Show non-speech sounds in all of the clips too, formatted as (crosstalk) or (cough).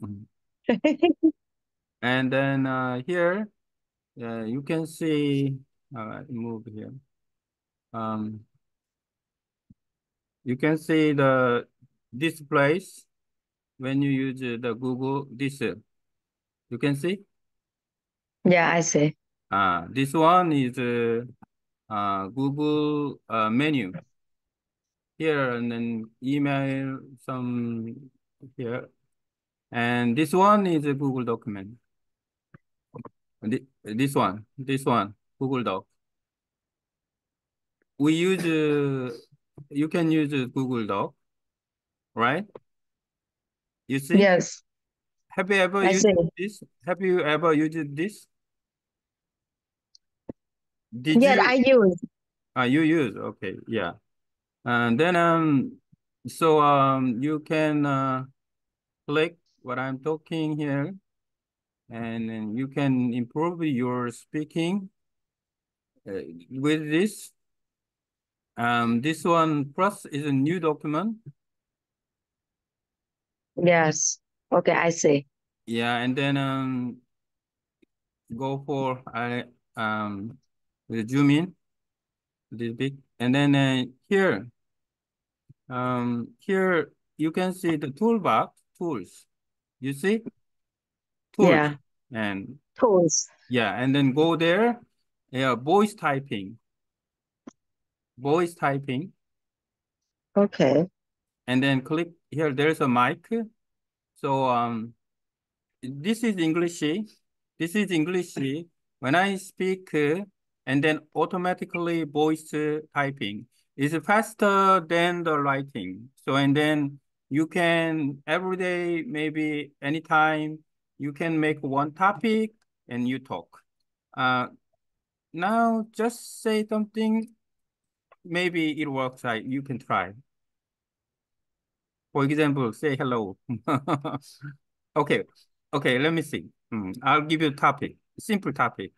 Mhm. (laughs) And then uh, here, uh, you can see, uh, move here. Um, you can see the this place when you use uh, the Google, this, you can see? Yeah, I see. Uh, this one is uh, uh, Google uh, menu. Here and then email some here. And this one is a Google document. This one, this one, Google Doc. We use, uh, you can use Google Doc, right? You see? Yes. Have you ever I used see. this? Have you ever used this? Did Yeah, you? I use. Ah, you use, okay, yeah. And then, um, so, um, you can, uh, click what I'm talking here, and then you can improve your speaking uh, with this. Um, this one plus is a new document. Yes. Okay, I see. Yeah, and then um, go for I um, zoom in this big, and then uh, here, um, here you can see the toolbox tools. You see, tools Yeah. and Tools. yeah, and then go there. Yeah, voice typing. Voice typing, Okay. and then click here. There's a mic. So um, this is English. This is English. When I speak, uh, and then automatically voice uh, typing is faster than the writing. So and then you can every day, maybe anytime, you can make one topic and you talk. Uh, now just say something. Maybe it works. Like you can try. For example, say hello. (laughs) Okay, okay, let me see. Mm, I'll give you a topic, simple topic.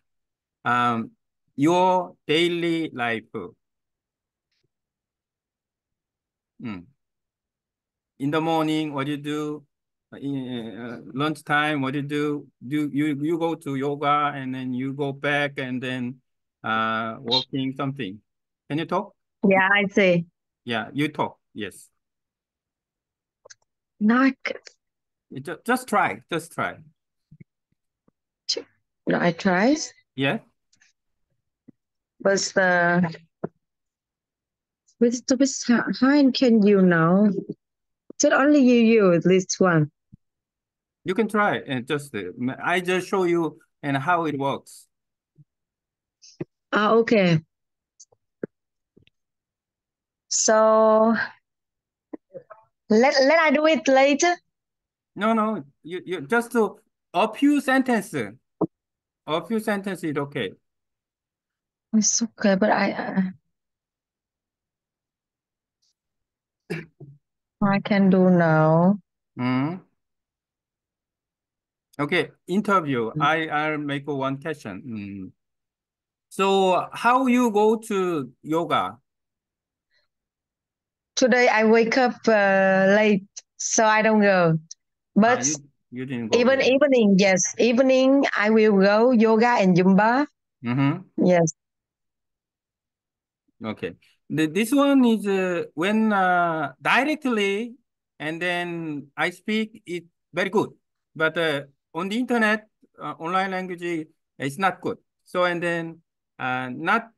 Um, your daily life. Mm. In the morning, what do you do? In uh, lunchtime, what do you do? Do you you go to yoga and then you go back and then uh working something? Can you talk? Yeah, I see. Yeah, you talk. Yes. Not. Just just try. Just try. No, I tried, Yeah. but uh, with the how can you know? Just only you at least one. You can try and just uh, I just show you and how it works. Ah, okay. So let let I do it later. No, no, you you just uh, a few sentences. A few sentences, okay. It's okay, but I uh, I can do now. Mm. Okay, interview. I I'll make one question. Mm. So how you go to yoga? Today I wake up uh, late, so I don't go. Ah, But you you didn't go even there. evening, yes, evening I will go yoga and Zumba. Mm-hmm. Yes. Okay. The, this one is uh, when uh, directly and then I speak it very good, but uh, on the internet, uh, online language is not good. So and then uh, not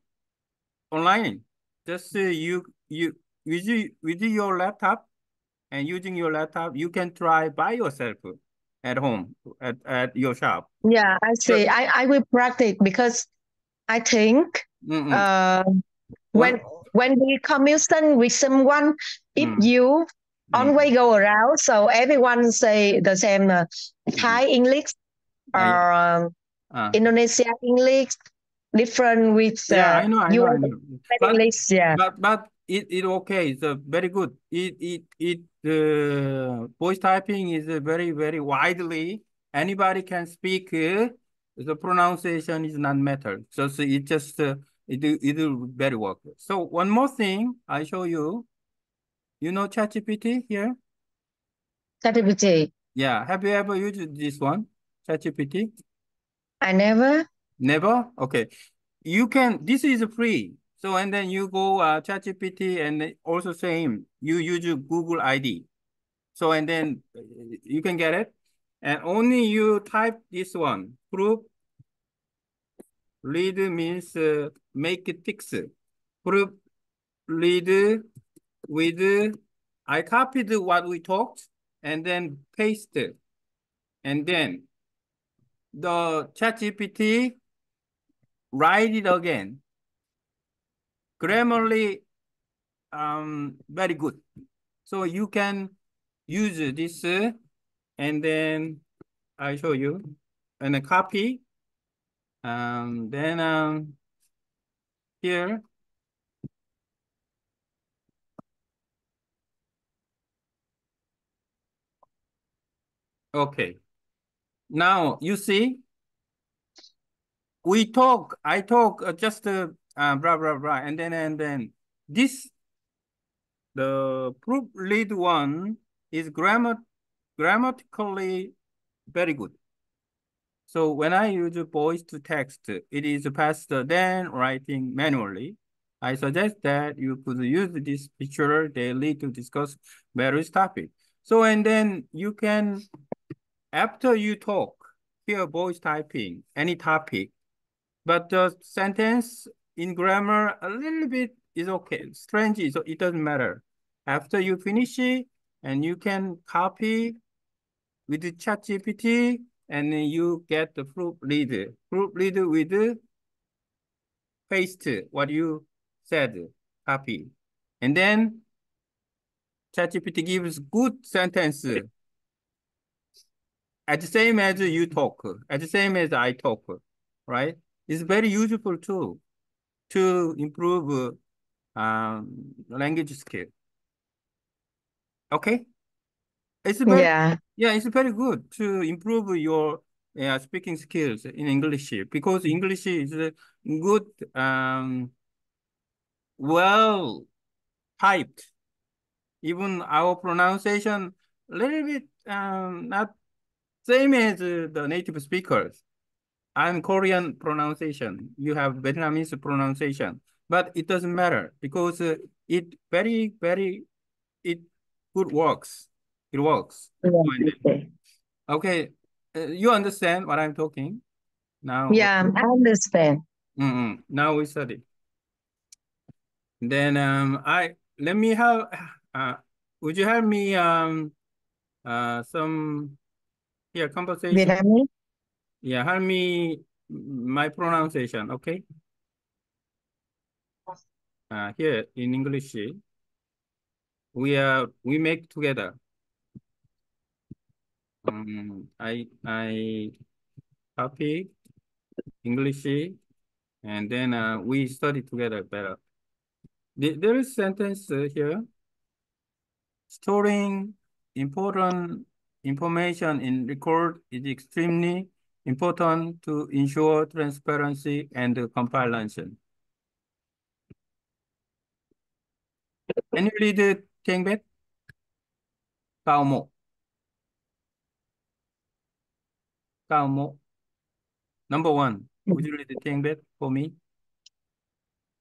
online, just uh, you you with you, with your laptop and using your laptop, you can try by yourself at home at, at your shop. Yeah, I see. I, I will practice because I think Mm-mm. uh, when when we communicate with someone, if Mm. you Mm. always go around, so everyone say the same uh, Thai English or um, Ah. Indonesia English, different with Yeah, I uh, know, I know, I know. But English. Yeah. but but it it okay. It's uh, very good. It it it uh, voice typing is uh, very very widely. Anybody can speak. Uh, the pronunciation is not matter. So, so it just uh, it do- it will very work. So one more thing I show you. You know ChatGPT here? ChatGPT. Yeah. Have you ever used this one, ChatGPT? I never. Never? Okay. You can, this is free. So, and then you go uh, ChatGPT and also same, you use Google ID. So, and then you can get it. And only you type this one, proof read means uh, make it fix. Proof read with, I copied what we talked and then paste. And then the ChatGPT write it again. Grammarly, um, very good. So you can use this uh, and then I show you and a copy. Um, then um, here. Okay. Now you see, we talk, I talk uh, just uh, uh, blah, blah, blah. And then, and then this, the proof lead one is grammar, grammatically very good. So when I use voice to text, it is faster than writing manually. I suggest that you could use this feature daily to discuss various topics. So, and then you can, after you talk, hear voice typing, any topic, but the sentence in grammar, a little bit is okay. Strange, so it doesn't matter. After you finish it, and you can copy with the ChatGPT, and then you get the proofread. Proofread with paste what you said, copy. And then ChatGPT gives good sentence at the same as you talk, at the same as I talk, right? It's very useful too to improve um, language skill. Okay? It's very, Yeah. yeah, it's very good to improve your uh, speaking skills in English because English is a good, um, well typed. Even our pronunciation a little bit um, not same as uh, the native speakers. I'm Korean pronunciation. You have Vietnamese pronunciation, but it doesn't matter because uh, it very, very, it good works. It works. Yeah. Okay, uh, you understand what I'm talking now? Yeah, I understand. Mm -mm. Now we study. Then um, I let me have. Uh, would you help me um, uh, some here conversation? Vietnamese. Yeah, help me my pronunciation. Okay. Uh, here in English, we are we make together. Um, I I copy English, and then uh, we study together better. There is sentence uh, here. Storing important information in record is extremely important to ensure transparency and compilation. Can you read the thing back? 1. Câu 1. Number one, would you read the thing back for me?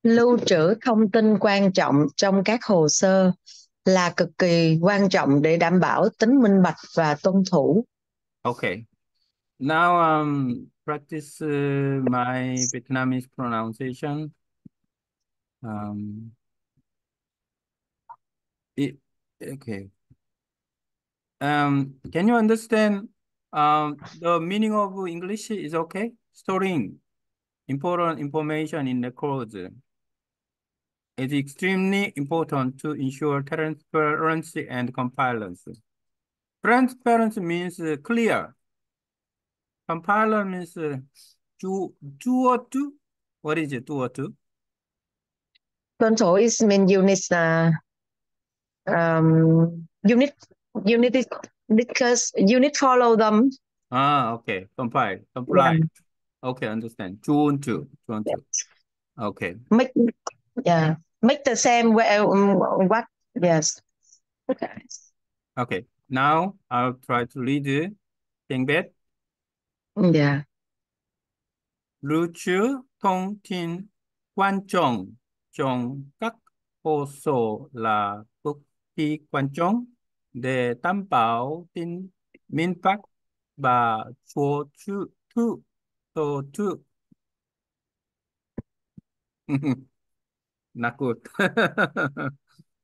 Lưu trữ thông tin quan trọng trong các hồ sơ là cực kỳ quan trọng để đảm bảo tính minh bạch và tuân thủ. Okay. Now um practice uh, my Vietnamese pronunciation. Um it, okay. Um can you understand um the meaning of English is okay? Storing important information in the codes is extremely important to ensure transparency and compliance. Transparency means clear. Compiler means uh, two, two or two. What is it, two or two? Control is mean you need uh, um you need you need it because you need follow them. Ah, okay. Compile, comply. Okay, understand. Two and two, and two. Okay. Make yeah make the same way um, what yes. Okay. Okay. Now I'll try to read tiếng Việt. Dạ. Lưu trữ thông tin quan trọng trong các hồ sơ là cực kỳ quan trọng để đảm bảo tính minh bạch và cho thứ thứ tổ thứ not good.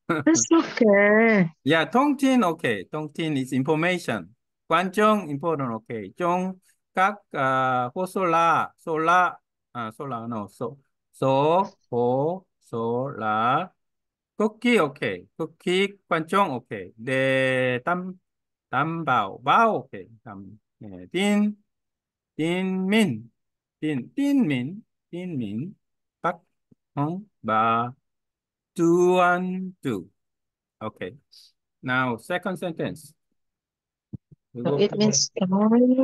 It's okay. yeah, thông tin okay. Thông tin is information. Quan trọng important okay. Trong các uh, hồ sơ là số là à số là no số số hồ sơ là kỳ okay. Kỳ quan trọng okay. Để đảm đảm bảo bảo okay. Đảm eh, tin tin min tin tin min tin min bắt không và tuan tu. Okay. Now, second sentence. We So it means story.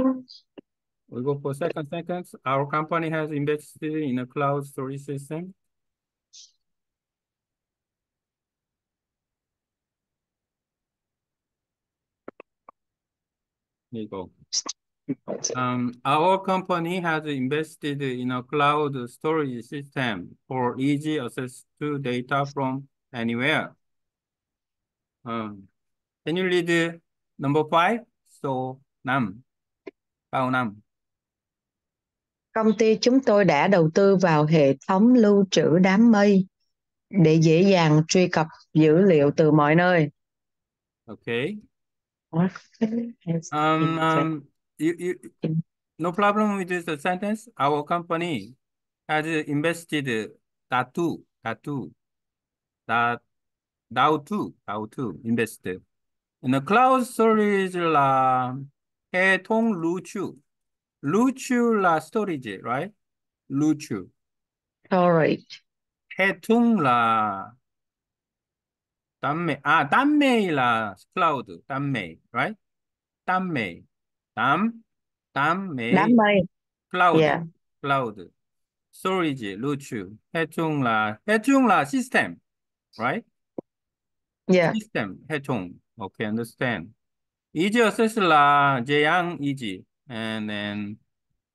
we go for second sentence. Our company has invested in a cloud storage system. You go. Um, our company has invested in a cloud storage system for easy access to data from anywhere. Um, can you read number five? So, năm. Câu năm. Công ty chúng tôi đã đầu tư vào hệ thống lưu trữ đám mây để dễ dàng truy cập dữ liệu từ mọi nơi. Okay. Um, (laughs) um, you, you, no problem with this sentence. Our company has invested that Dow too, Dow too invested. In the cloud storage là hệ thống lưu trữ. Lưu trữ là storage, right? Lưu 땀메 아 땀메이라 cloud 땀메이 right 땀메이 땀 땀메이 땀메이 cloud yeah. cloud storage 루추 해충라 해충라 system right yeah system 해충 okay understand easy access 라 제양 easy and then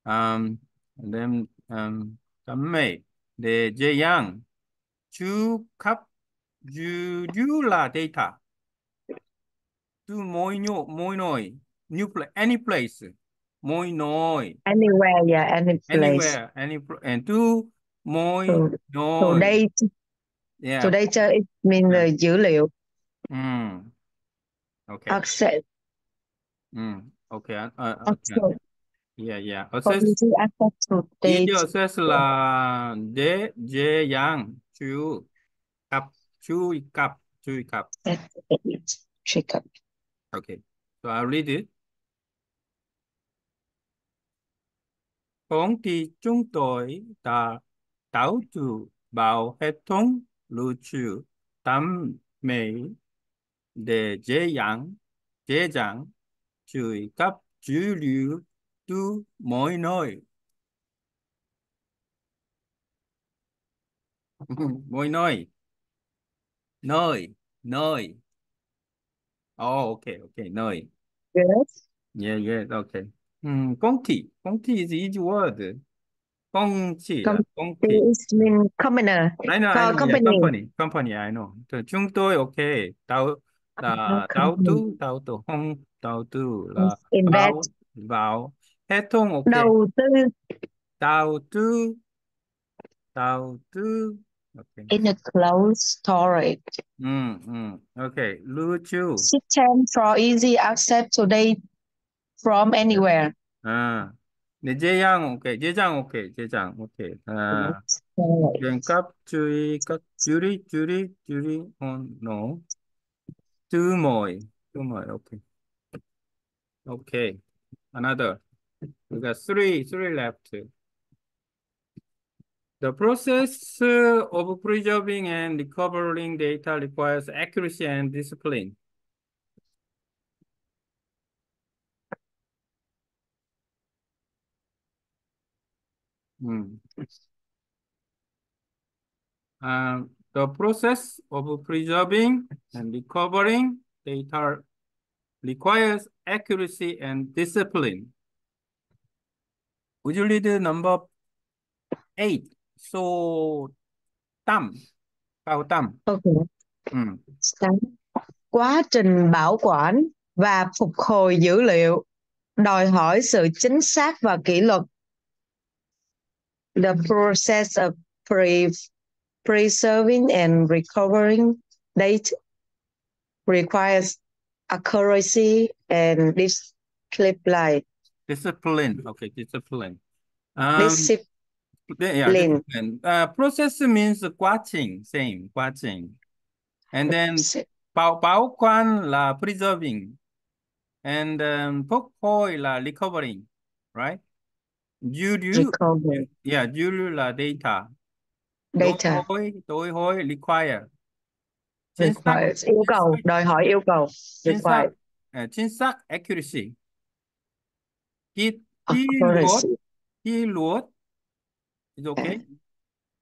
um and then um 땀메이 네 제양 주캅 주주 là data. Tu mỗi nhô mỗi nơi, new place, any place, mỗi nơi. Anywhere, yeah, any place. anywhere, any pl- and two more So- no. Today, yeah. today it means Yeah. uh, dữ liệu, Mm. Okay. access, Mm. Okay. Uh, uh, okay. access, Yeah, yeah. for Access. easy access to Easy data. access là dễ dễ dàng truy truy cập truy cập. Truy cập. Okay. So I'll read it. Công ty chúng tôi đã đầu tư vào hệ thống lưu trữ đam mê để dễ dàng dễ dàng truy cập dữ liệu từ mọi nơi. (laughs) mọi nơi. Nơi, nơi. Oh, okay, okay, nơi. Yes. Yeah, yeah, okay. Hmm, công ty, công ty is easy word. công ty Công công ty. is mean company. I know, I know, yeah, company. company, company, I know. So, chúng tôi, okay, đầu, là đầu company. tư, đầu tư, không, đầu tư là Invest. vào, vào, hệ thống, okay, Đầu tư đầu tư, đầu tư, okay, in a cloud storage. mm, mm, okay, lưu trữ, System for easy access to data from anywhere. à, 네, 제장, okay, 제장, okay, 제장, okay, à, Storage. truyền cấp, truy, cấp, 줄이, 줄이, 줄이, on, no, tư mồi, tư mồi, okay. Okay, another. We got three, three left. The process uh, of preserving and recovering data requires accuracy and discipline. Hmm. Um, the process of preserving and recovering data requires accuracy and discipline. Would you read the number eight? So, Tam, Cao Tam. Okay. Ừ. Quá trình bảo quản và phục hồi dữ liệu đòi hỏi sự chính xác và kỷ luật. The process of pre preserving and recovering data requires accuracy and discipline. Discipline. Okay, discipline. Um, Discipline. Yeah, Discipline. discipline. Uh, process means quá trình, same, quá trình. And then bảo, bảo quản là preserving. And um, phục hồi là recovering, right? Dữ liệu, Recovery. yeah, dữ liệu là data. Data. Đổi hồi, đổi hồi require. Chính xác, Requires. Yêu cầu, đòi hỏi yêu cầu. chính xác, Require. uh, chính xác accuracy. Kỷ, kỷ luật, Accuracy. kỷ luật is okay.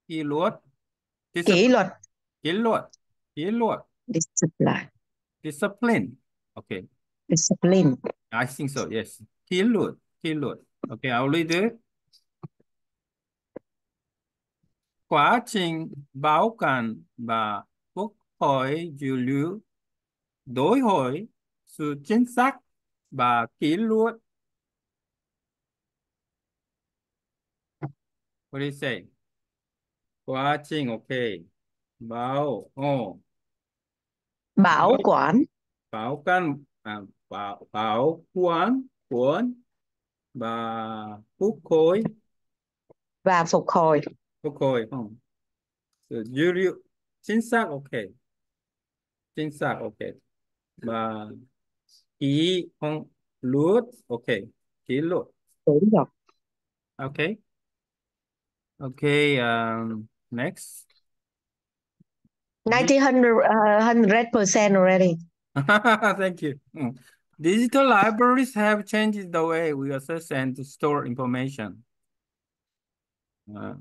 Kỷ luật, Kỷ luật. kỷ luật, kỷ luật, Discipline. discipline. Okay, Discipline. I think so. Yes, kỷ luật, kỷ luật. Okay, I'll read it. Quá trình bảo quản và phục hồi dữ liệu đòi hỏi sự chính xác và kỷ luật. What do you say? Quá trình, okay. Bảo, oh, Bảo quản bảo quản, à, bảo, bảo quản, quản và phục hồi, và phục hồi. phục hồi, oh. Sự dữ liệu chính xác, okay. Chính xác, okay. Và kỷ không luật, okay. Kỷ luật, Kỷ luật. okay. Okay, um, next. 90, 100, uh, 100% already. (laughs) Thank you. Mm. Digital libraries have changed the way we access and store information. Uh,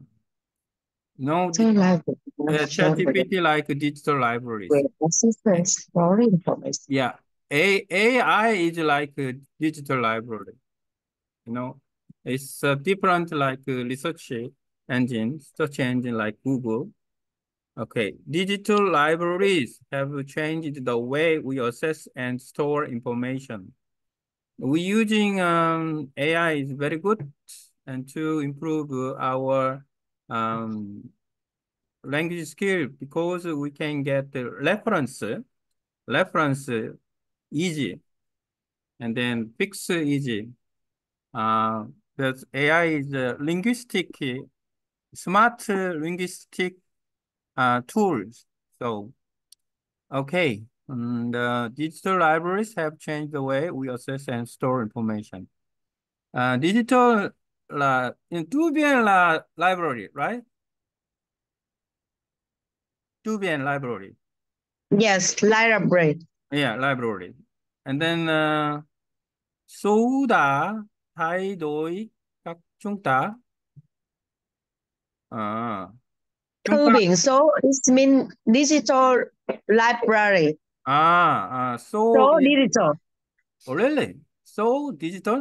no, di- like uh, like digital libraries. assistant store information. Yeah, A AI is like a digital library. You know, it's uh, different like uh, research engine, search engine like Google. Okay, digital libraries have changed the way we access and store information. We using um, AI is very good and to improve our um, language skill because we can get the reference, reference easy, and then fix easy. Uh, because AI is a linguistic, smart linguistic uh, tools. So, okay, and uh, digital libraries have changed the way we access and store information. Uh, digital la in Debian la library, right? Debian library. Yes, library. Yeah, library. And then uh, thay đổi các chúng ta. À, chúng Thư số is mean digital library. à, à so So digital. oh, really? So digital?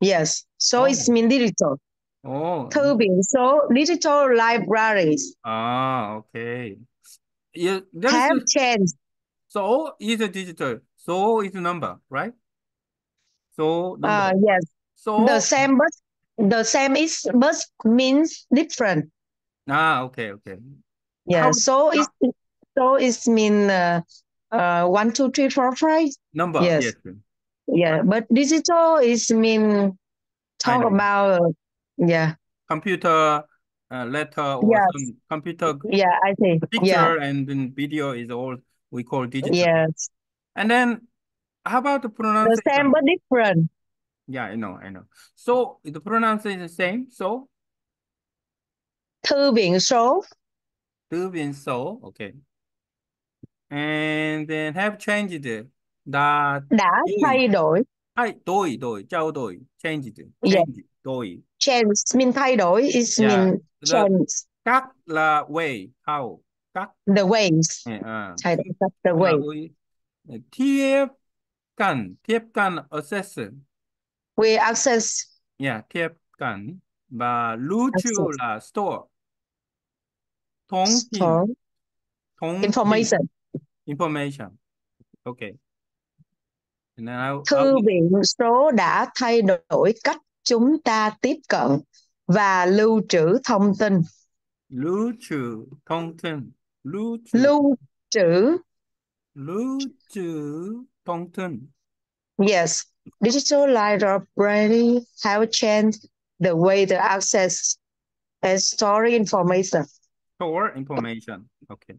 Yes. So Oh. it's mean digital. Oh, viện số digital libraries ah, okay. Yeah, there have changed. so is a digital. So is a number, right? So number. Uh, yes. so The same but the same is but means different. ah, okay, okay. Yeah. How- So it's so it's mean uh, uh one, two, three, four, five. Number, Yes. yes. Yeah. But digital is mean talk about uh, yeah. Computer, uh, letter or Yes. some computer Yeah, I see. picture Yeah. and then video is all we call digital. Yes. And then how about the pronunciation? The same but different. Yeah, I know, I know. So the pronunciation is the same. So Thư viện số thư viện số, okay. And then have changed đã đã thay đổi. thay đổi đổi trao đổi changed Yeah. change đổi Change mean thay đổi is Yeah. mean The- change các là way how các the ways. eh, à, Thay đổi the way. TF cận, tiếp cận access. We access Yeah, tiếp cận và lưu trữ là store. Thông tin, thông information. information. Okay. I'll, Thư I'll, viện số đã thay đổi cách chúng ta tiếp cận và lưu trữ thông tin. lưu trữ thông tin, lưu trữ, Lưu trữ lưu trữ thông tin. Yes, digital library have changed the way to access and store information. Store information. Okay.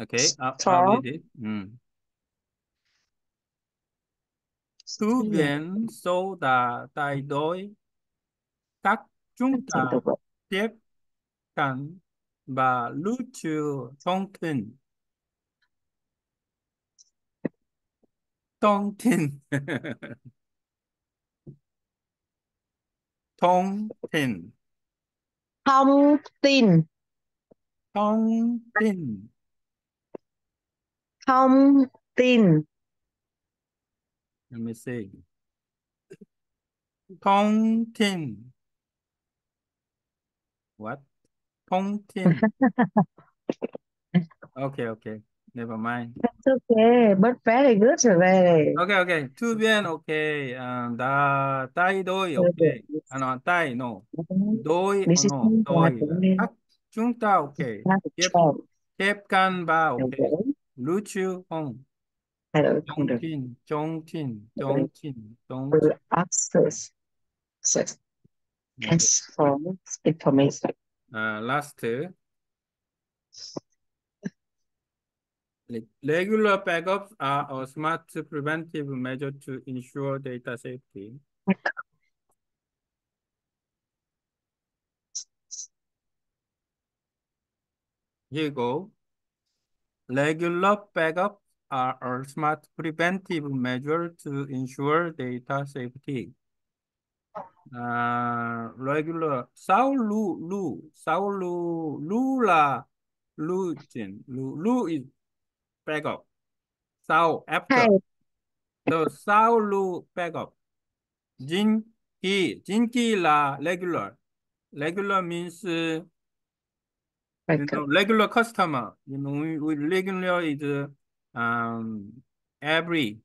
Okay, I'll, I'll Store. it. Mm. Viện số đã thay đổi cách chúng ta tiếp cận và lưu trữ thông tin. Thông (laughs) tin. thông tin. Thông tin, Thông tin. thông tin, Let me see. Thông tin. What? Thông tin. (laughs) Okay, okay. Never mind. That's okay, but very good, very. Okay, okay. Thư viện, okay. Uh, đã thay đổi, okay. À, no, thay, no. Đôi, This is no, what đôi. we need. Cách chúng ta, okay. Have a Tiếp, job. tiếp cận và, okay. Okay. Lưu trữ, không. Thay đổi không Thông được. tin, thông tin, thông tin, thông To tin. access, access Okay. and store information. Uh, last. Regular backups are a smart preventive measure to ensure data safety. Here you go. Regular backups are a smart preventive measure to ensure data safety. Uh, regular, sao lu, lu, sao lu, lu, lu is backup. Sao after. So sao lu backup. Jin ki, jin ki là regular. Regular means uh, you know regular customer. You know, we, we regular is uh, um every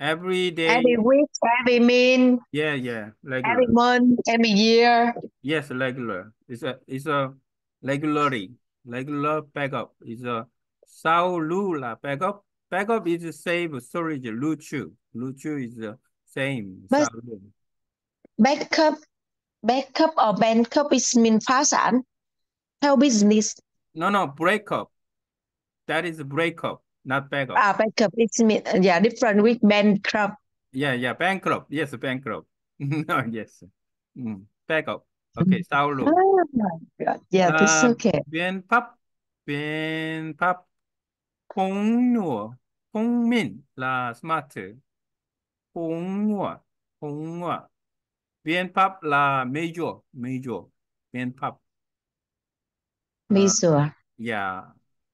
every day. Every week, every month, Yeah, yeah, regular. every month, every year. Yes, regular. It's a it's a regularly regular backup. It's a sao lu là backup. Backup is save storage. Lu chu. Lu chu is the same. But- Backup, backup or backup is mean phá sản. Theo business, No, no, breakup. That is breakup, not backup. ah, backup is mean, yeah, different with bankrupt. Yeah, yeah, bankrupt. Yes, bankrupt. (laughs) No, yes. Mm, backup. Okay, sao lu. Ah, yeah, this is Uh, okay. biện pháp biện pháp thông nhựa thông minh là smart thông nhựa thông nhựa biện pháp là major major biện pháp uh, Visual. yeah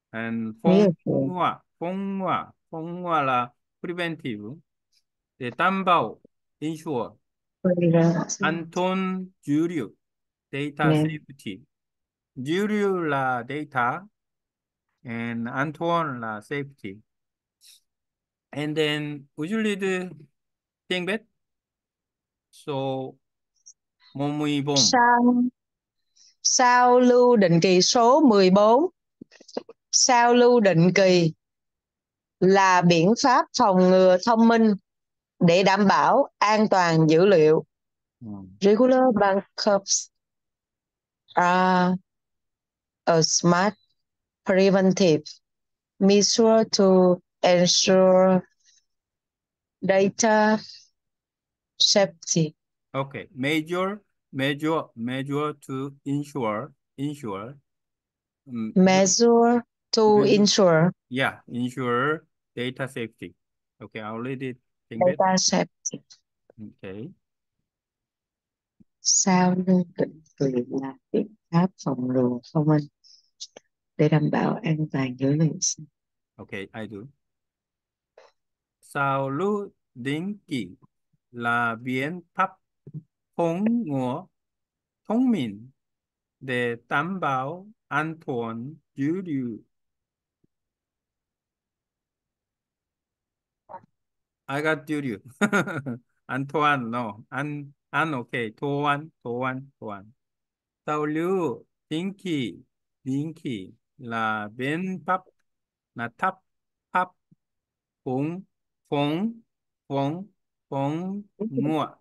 and Yes, phong nhựa phong nhựa phong nhựa là preventive để đảm bảo ensure an toàn dữ liệu data Yeah. safety dữ liệu là data and Antoine là safety. And then would you read the thing bit? So Momui Bom. Sao, sao lưu định kỳ số 14. Sao lưu định kỳ là biện pháp phòng ngừa thông minh để đảm bảo an toàn dữ liệu. Mm. Regular backups are a smart preventive measure to ensure data safety. Okay, major, major, major to ensure, ensure. mm, Measure to Measure. ensure Yeah, ensure data safety. Okay, I'll read it. Thing bit. data safety. Okay. Sao lưu định kỳ là biện pháp phòng ngừa thông minh để đảm bảo an toàn dữ liệu. Okay, I do. sao lưu đến kỳ là biện pháp phòng ngừa thông minh để đảm bảo an toàn dữ liệu. I got dữ liệu. (laughs) an toàn, no. An, an, okay. Toan, toan, toan. Sao lưu đến kỳ, đến kỳ là biện pháp là tháp pháp phòng phòng phòng phòng ngừa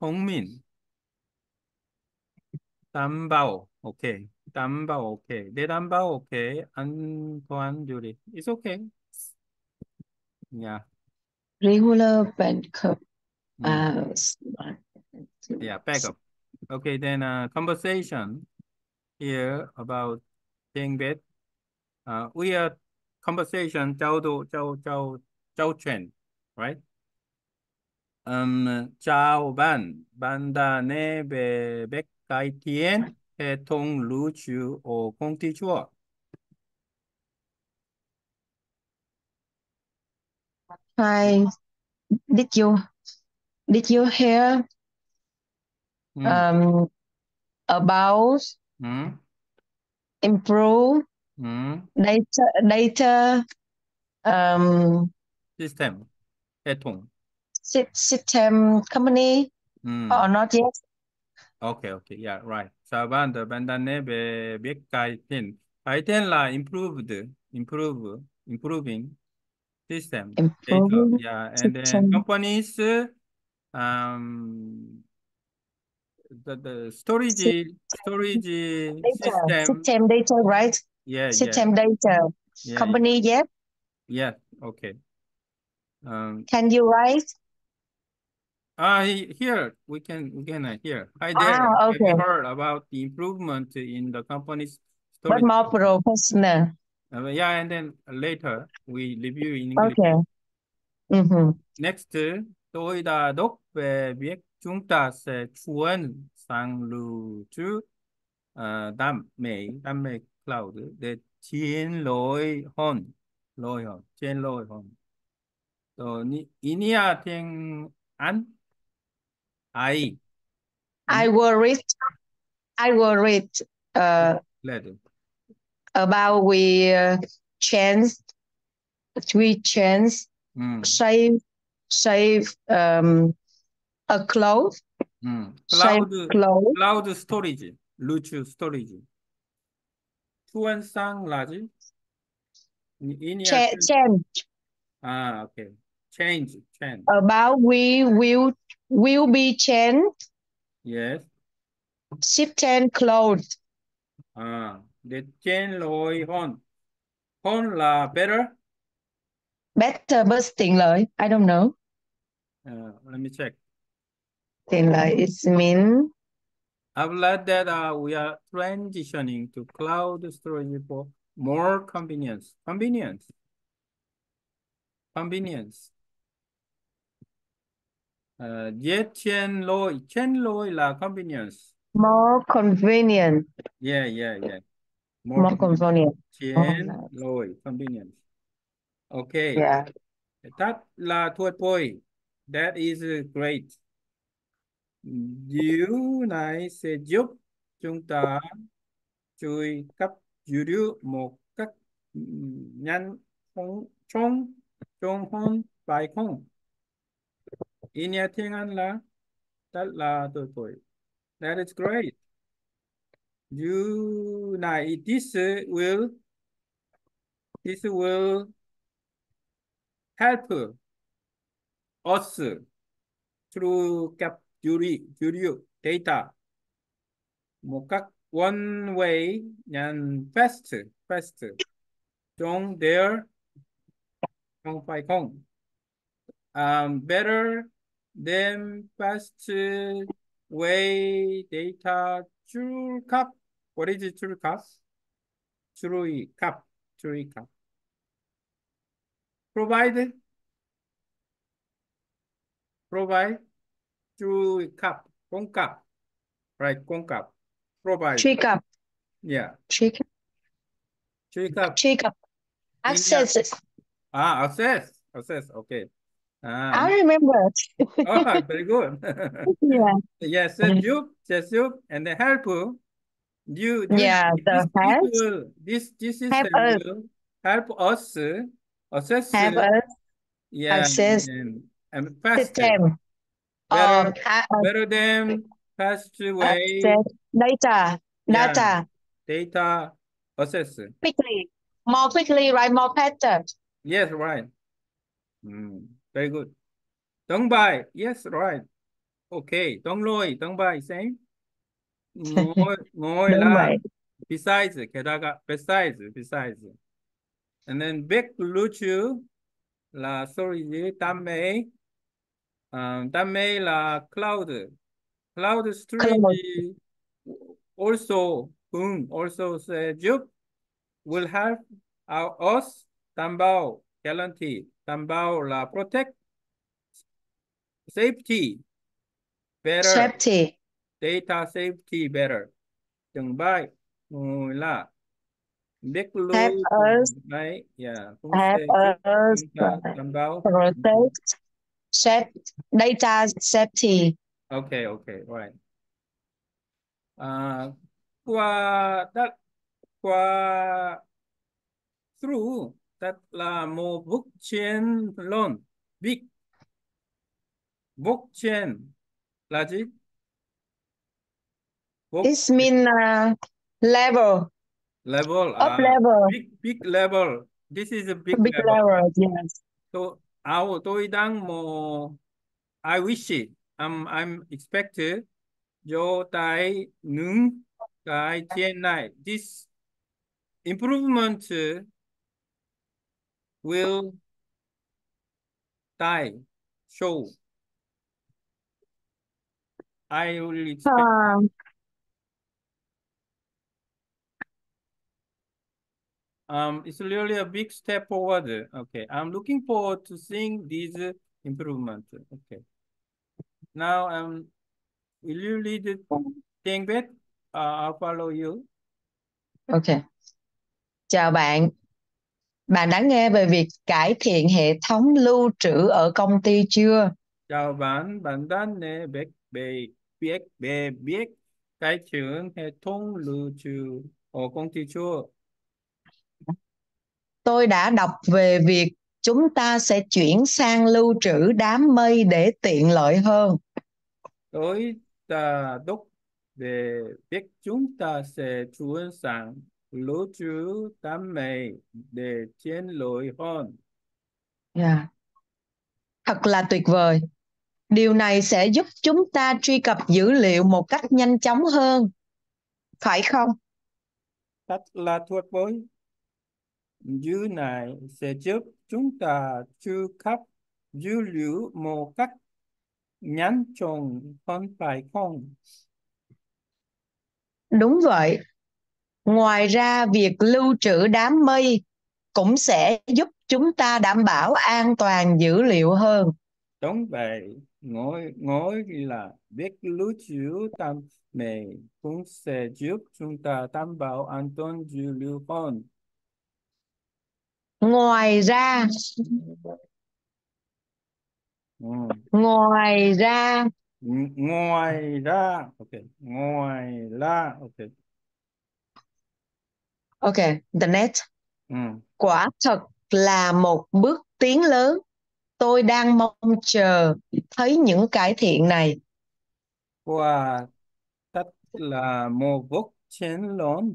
thông minh đảm bảo okay đảm bảo okay để đảm bảo okay an toàn duty it's okay. Yeah. Regular backup Mm. uh, smart. yeah backup. Okay then uh, conversation here about tiếng Việt uh, we are conversation trao đổi trao trao trao chuyện right um, chào bạn bạn đã nghe về việc cải thiện hệ thống lưu trữ ở công ty chưa Hi, did you did you hear ừ. um, about Ừ. improve Ừ. data data um, system. Hệ thống system company ừ. or not yet? okay okay. Yeah right. Đã bạn đã nghe về việc cải thiện cải là improved improve improving system. Data Improving yeah and then companies um the, the storage storage data system system data right? yeah yeah data yeah company yet? yeah okay um Can you write? ah he- here we can we can uh, here hi there Ah, have you okay. heard about the improvement in the company's storage? But more professional. Uh, yeah and then later we review in English Okay. Mhm. next tôi đã đọc về việc chúng ta sẽ chuyển sang lưu trữ uh, đam mê đam mê cloud để chiến lỗi hơn lỗi hơn chiến lỗi hơn So, ni, ini ya tiếng Anh ai I will read. I will read uh, letter about we uh, change. We change ừ. save save um, a cloud. Save cloud cloud. cloud storage lưu storage chuyển sang gì ini change Ah, okay change change about we will will be changed. yes system cloud. à để change lỗi hơn hơn là better Better but tiền lợi. I don't know. Uh, let me check Tiền lợi mean I've learned that uh, we are transitioning to cloud storage for more convenience. Convenience. Convenience. Uh, yet chen loi. Chen loi là convenience. more convenient. Yeah, yeah, yeah. More More convenient. Chen loi. Convenience. Okay. Yeah. That là tuyệt vời. That is great. Điều này sẽ giúp chúng ta truy cập dữ liệu một cách nhanh chóng chóng chóng hơn phải không? Ý nghĩa tiếng Anh là rất là tuyệt vời. That is great. You này, this will this will help us through cap dữ liệu dữ liệu data một cách one way and fast fast trong there không phải không um, better than fast way data true cap what is it true cap true cap true cap provide provide true cup, one cup, right One cup, provide Truy cập. yeah cập. truy cập Truy cập. In Access. ah access Access. Okay. I Um, remember. oh, (laughs) very good. (laughs) Yeah. Yes, set giúp, set giúp, and then help. You, you Yeah, this, the this help. will, this this system Help us. help us access. Have us yeah, access and, and faster, system better, of uh, uh, better than faster way access data, Yeah. data data access. quickly, more quickly, right? More faster. Yes, right. Mm, very good. Don't buy. Yes, right. Okay. Don't lôi, don't buy. Same. ngồi ngồi Đúng là vậy. besides 게다가 besides besides and then big luchu là sorry gì đam mê um, đam mê là cloud cloud storage also boom also sẽ giúp will help our us đảm bảo guarantee. Đảm bảo là protect safety better Safety. data safety better đừng buy ngồi là biết lưu Help us. đấy yeah cũng Help sẽ giúp us. chúng ta đảm bảo protect set data safety. okay okay right à, qua đất qua through that là một trên lớn big trên là gì It mean uh, level, level up à, level, big big level this is a big, big level level. Yes. So, ảo tôi đang mò I wish it. I'm I'm expected cho tại những cái trên này this improvement will die show. I will expect Uh, um it's really a big step forward. Okay, I'm looking forward to seeing these improvement. Okay. Now um will you lead the thing bit? Uh, I'll follow you. ok. Chào bạn. Bạn đã nghe về việc cải thiện hệ thống lưu trữ ở công ty chưa? Chào bạn, bạn đã nghe biết về biết về biết cải thiện hệ thống lưu trữ ở công ty chưa? Tôi đã đọc về việc chúng ta sẽ chuyển sang lưu trữ đám mây để tiện lợi hơn. Tôi đã đọc về việc chúng ta sẽ chuyển sang lưu trữ đam mê để tiện lợi hơn. Yeah. Thật là tuyệt vời. Điều này sẽ giúp chúng ta truy cập dữ liệu một cách nhanh chóng hơn. Phải không? Thật là tuyệt vời. Điều này sẽ giúp chúng ta truy cập dữ liệu một cách nhanh chóng hơn phải không? Đúng vậy. Ngoài ra, việc lưu trữ đám mây cũng sẽ giúp chúng ta đảm bảo an toàn dữ liệu hơn. Đúng vậy, ngồi ngồi là biết lưu trữ đam mê cũng sẽ giúp chúng ta đảm bảo an toàn dữ liệu hơn. Ngoài ra, ngoài ra, Ngoài ra, ok, ngoài ra, ok. ok, the next. Ừ. Quả thật là một bước tiến lớn. Tôi đang mong chờ thấy những cải thiện này. Quả thật là một bước tiến lớn.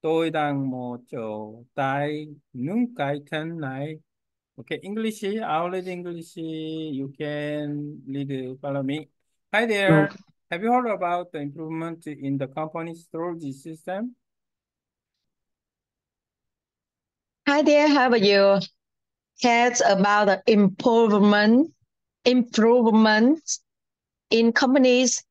Tôi đang mong chờ tại những cái thân này. Okay, English, I'll read English. You can lead, follow me. Hi there. Have you heard about the improvement in the company storage system? Hi there, how are you? Heard about the improvement, improvements in companies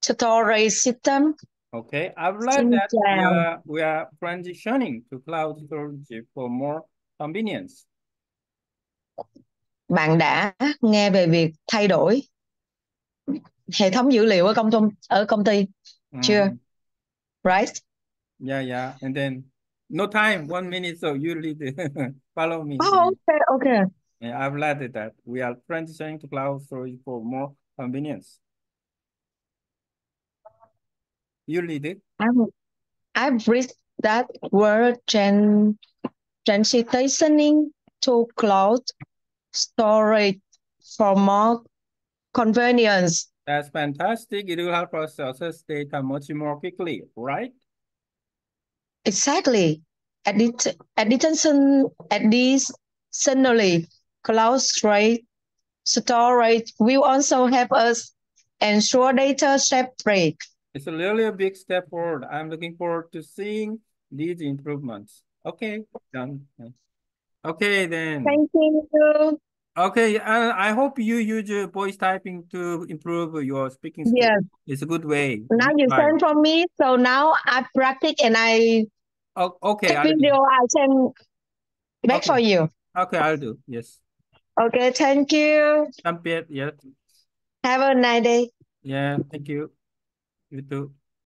storage system. Okay, I've learned that we are, we are transitioning to cloud storage for more convenience. Bạn đã nghe về việc thay đổi hệ thống dữ liệu ở công công ở công ty chưa? Mm, Right? yeah, yeah. And then no time, one minute, so you lead, (laughs) follow me. Oh, okay, okay. And I've learned that we are transitioning to cloud storage for more convenience. You read it? I've, I've read that word tran, transitioning to cloud storage for more convenience. That's fantastic. It will help us access data much more quickly, right? Exactly. Addi- Addition, additionally, cloud storage storage will also help us ensure data separate. It's a really a big step forward. I'm looking forward to seeing these improvements. Okay, done. Okay, then. Thank you. Okay, uh, I hope you use voice typing to improve your speaking skills. Yes. It's a good way. Now you send for me, so now I practice and I Oh, okay, I'll do. I send back Okay. for you. Okay, I'll do. Yes. Okay, thank you. Yes. Have a nice day. Yeah, thank you. You too.